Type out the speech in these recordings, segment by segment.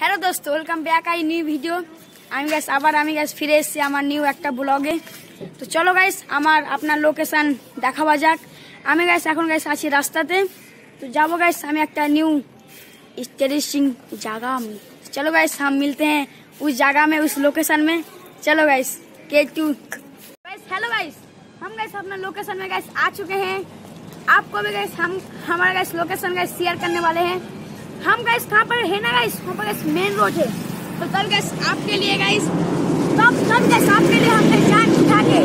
Hello দোস্ত welcome back I new video আমি gas আবার আমি গ্যাস ফিরে এসেছি আমার নিউ একটা ব্লগে তো চলো গাইস আমার আপনার লোকেশন দেখাবা যাক আমি গাইস এখন গাইস আছি রাস্তাতে তো যাবো गाइस আমি একটা নিউ इंटरेस्टिंग जगह में चलो गाइस हम मिलते हैं उस जगह में उस लोकेशन में चलो गाइस के टू गाइस हेलो गाइस हम गाइस अपना लोकेशन में गाइस आ चुके हैं आपको भी गाइस हम हमारा गाइस लोकेशन गाइस शेयर करने वाले हैं हम गाइस कहाँ पर है ना गाइस वहाँ पर मेन रोड है। तो कल गाइस आपके लिए गाइस तब तब गाइस आपके लिए हमने जान उठा के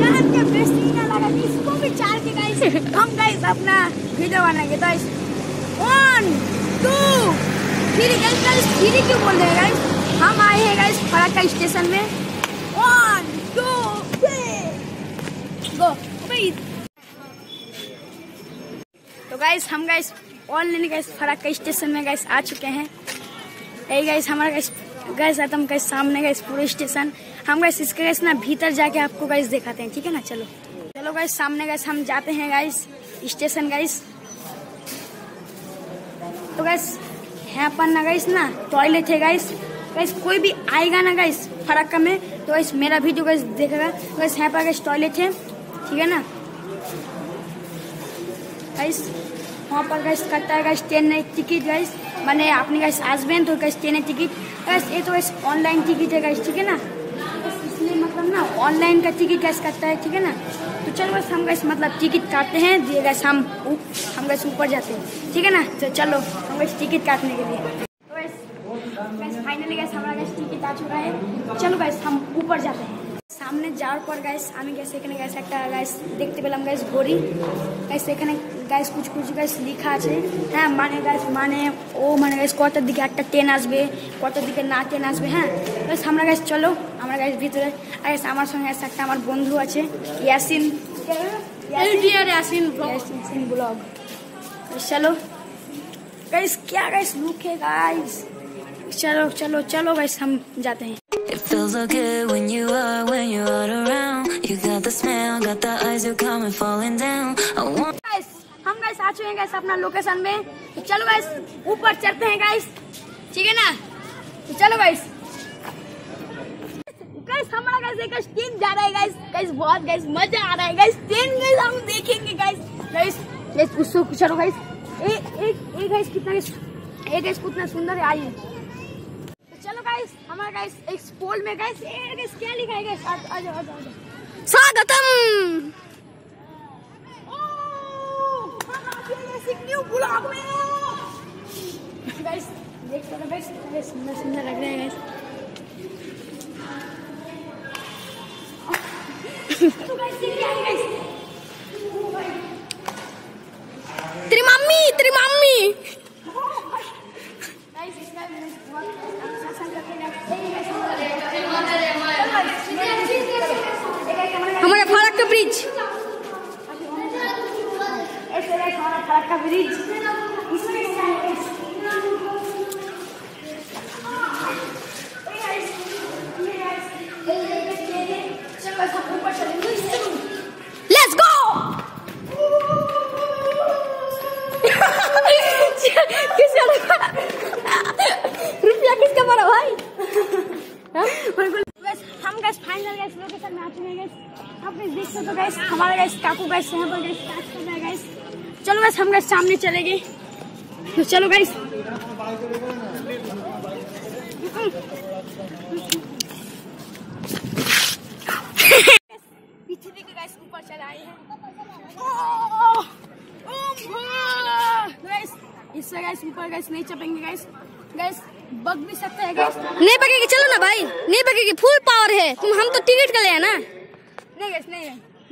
जान के बेस्टी ना लगा इसको भी चार के गाइस हम गाइस अपना वीडियो बनाएँगे। तो one two three guys guys three क्यों बोल रहे हैं गाइस हम आए हैं गाइस फराक्का स्टेशन में। वन टू थ्री गो तो गाइस हम guys online guys Farakka station में गाइस आ चुके हैं। यही गाइस हमारा गाइस गाइस आतम गाइस सामने गाइस पूरा स्टेशन हम गाइस इसके गाइस ना भीतर जाके आपको गाइस दिखाते हैं, ठीक है ना? चलो। चलो गाइस सामने गाइस हम जाते हैं गाइस स्टेशन गाइस तो गैस यहाँ पर ना गाइस ना टॉयलेट है गाइस गाइस कोई भी आएगा ना गाइस फराक्का में तो गाइस मेरा वीडियो गैस देखेगा। गाइस यहाँ पर गाइस टॉयलेट है, ठीक है ना? गाइस वहाँ पर गैस कटता है गैस ट्रेन टिकट गैस मैंने अपने गैस हस्बैंड तो गैस ट्रेन टिकट गैस ये तो गैस ऑनलाइन टिकट है गैस ठीक है ना इसलिए मतलब ना ऑनलाइन का टिकट गैस कटता है ठीक है ना तो चलो बस हम गैस मतलब टिकट काटते हैं ये गैस हम हम गैस ऊपर जाते हैं ठीक है ना तो चलो हम गैस टिकट काटने के लिए फाइनली गैस हमारा गैस टिकट आ चुका है चलो गैस हम ऊपर जाते हैं সামনে যাওয়ার পর গাইস আমি গ্যাস এখানে গ্যাস একটা গাইস দেখতে পেলাম গাইস ঘড়ি গাইস এখানে গাইস কুচ কুচ গাইস লেখা আছে হ্যাঁ মানে গাইস মানে ও মানে গাইস কটার দিকে একটা ট্রেন আসবে কটার দিকে না ট্রেন আসবে হ্যাঁ গাইস আমরা গাইস চলো আমরা গাইস ভিতরে আর গাইস আমার সঙ্গে গাইস একটা আমার বন্ধু আছে ইয়াসিন यासिन यासिन ब्लॉग चलो गाइस क्या गाइस लुक है गाइस चलो चलो चलो गाइस हम जाते हैं It feels so good when you are, guys आ चुके हैं गाइस अपना लोकेशन में। तो चलो गाइस ऊपर चढ़ते हैं गाइस ठीक है ना? तो चलो गाइस गाइस हमारा गाइस एक ट्रेन जा रहा है गाइस गाइस बहुत गाइस मज़ा आ रहा है गाइस ट्रेन गाइस हम देखेंगे गाइस गाइस गाइस उसको चलो गाइस एक एक एक गाइस कितना एक गाइस कितना सुंदर है, आइए। तो चलो गाइस हमारा गाइस एक पोल में गाइस ए गाइस क्या लिखा है गाइस। स्वागतम! न्यू ब्लॉग में गाइस देख सकते गाइस कितने सुंदर सुंदर लग रहे हैं। गाइस तो गाइस ये क्या है गाइस तेरी मम्मी तेरी मम्मी। गाइस इसका बहुत शासन करते हैं। ये गाइस हमारे फरक का ब्रिज ऐसे गाइस हमारा फराक्का ब्रिज इसमें क्या है गाइस ये गाइस ये गाइस ये गाइस ये चलो गाइस हम ऊपर चलेंगे लेट्स गो किसका लगा? रुपया किसका पड़ा भाई? हम गैस फाइनल गैस लोकेशन में आ चुके हैं गैस आप देख सकते हो गैस हमारा गैस काकू गैस यहाँ पर है गैस चलो बस हम गैस सामने चले गए। तो चलो गैस पीछे देखिए गैस ऊपर चले आए हैं। इससे गैस ऊपर गैस नहीं चपेंगे गैस गैस बग भी सकते हैं गैस नहीं पकेगी चलो ना भाई। नहीं बगेगी फुल पावर है। तुम हम तो टिकट का ले हैं ना। नहीं गैस नहीं है।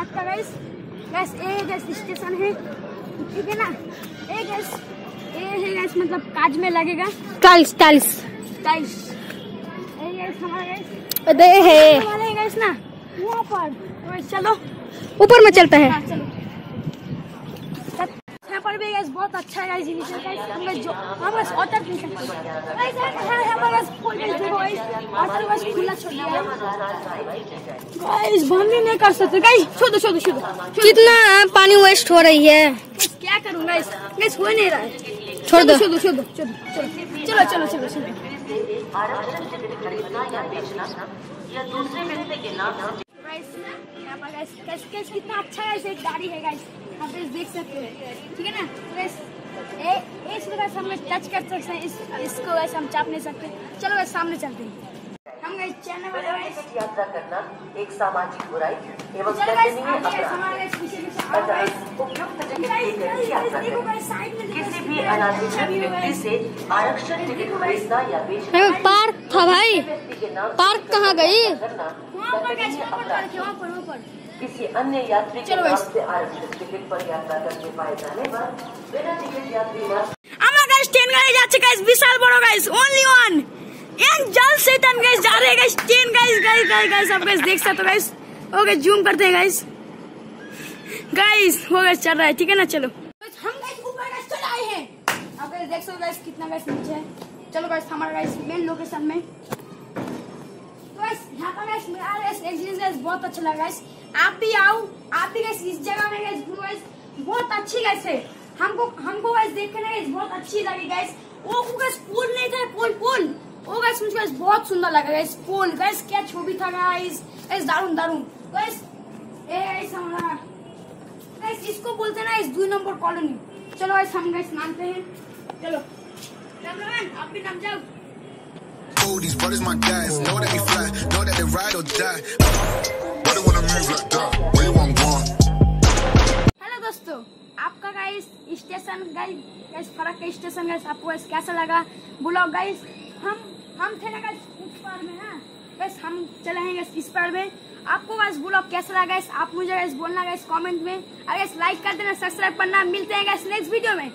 हमारा का गैस गैस ए गैस स्टेशन है। ठीक है ना? ए गैस ए है गैस मतलब काज में लगेगा। टाइल्स टाइल्स टाइल्स guys, हमारा गैस अरे है। हमारे गैस ना। वहाँ पर। चलो। ऊपर में चलता है। हाँ चलो यहाँ पर भी guys बहुत अच्छा है इनिशियल guys हम guys जो हम बस ऑटर नहीं सकते यहाँ यहाँ पर guys फुल देखो guys ऑटर बस खुला छोड़ दिया। है guys बंद ही नहीं कर सकते। guys छोड़ दो छोड़ दो छोड़। दो कितना पानी वेस्ट हो रही है? क्या करूँ guys guys हो नहीं रहा है। छोड़ दो। छोड़ दो छोड़ दो चलो चलो चलो चलो चलो। आरक्षण टिकट खरीदना या बेचना या दूसरे व्यक्ति के नाम गाइस यहाँ पर। कितना अच्छा गाइस एक गाड़ी है गाइस आप इस देख सकते हो। ठीक है ना? गाइस ए इस गाइस हम टच कर सकते हैं। इस इसको गाइस हम चाप नहीं सकते। चलो गाइस सामने चलते हैं। हम गाइस चलने वाले यात्रा करना एक सामाजिक बुराई एवं ही। किसी भी अनाधिकृत व्यक्ति से आरक्षण टिकट खरीदना या बेचना था भाई व्यक्ति के नाम पार्क कहाँ गई करना वहाँ पर गाइस दंडनीय वहाँ पर अपराध वहाँ पर वहाँ पर किसी अन्य यात्री के चलो नाम गाइस। से आरक्षित टिकट पर यात्रा करने पाए जाने पर बिना टिकट यात्री मार्ग আমার গাইস ট্রেন গাড়ি যাচ্ছে গাইস বিশাল বড় গাইস ओनली वन एंजल सेटन गाइस जा रहे हैं guys train guys guys guys guys आप गाइस देख सकते हो गाइस ओके जूम करते हैं गाइस गाइस हो गाइस चल रहा है ठीक है ना चलो हम गाइस ऊपर गाइस चले आए हैं आप गाइस देख सकते हो गाइस कितना गाइस नीचे है चलो गाइस हमारा गाइस मेन लोकेशन में। तो गाइस यहाँ पर गाइस मेरा गाइस एक्सपीरियंस गाइस बहुत अच्छा लगा गाइस आप भी आओ, आप भी गाइस इस जगह में गाइस घूमो गाइस बहुत अच्छी गाइस है। हमको हमको गाइस देख के गाइस बहुत अच्छी लगी गाइस वो गाइस पुल नहीं था पुल पुल वो गाइस मुझे गाइस बहुत सुंदर लगा गाइस पुल गाइस क्या छवि था गाइस गाइस दारुण दारुण। गाइस ए गाइस हमारा गाइस इसको बोलते हैं ना इस दो नंबर कॉलोनी चलो गाइस हम गाइस मानते हैं। चलो। Oh, these brothers my guys. Know that we fly, know that they ride or die. Why they wanna move like that? Where you want gone? Hello दोस्तों आपका गाइस स्टेशन गाइस गाइस फरक का station guys आपको guys कैसा लगा blog guys हम हम थे ना गाइस उस पार में ना गाइस हम चले हैं गाइस इस पार में आपको गाइस ब्लॉग कैसा लगा गाइस आप मुझे गाइस बोलना गाइस कमेंट में और गाइस लाइक कर देना सब्सक्राइब करना मिलते हैं गाइस नेक्स्ट वीडियो में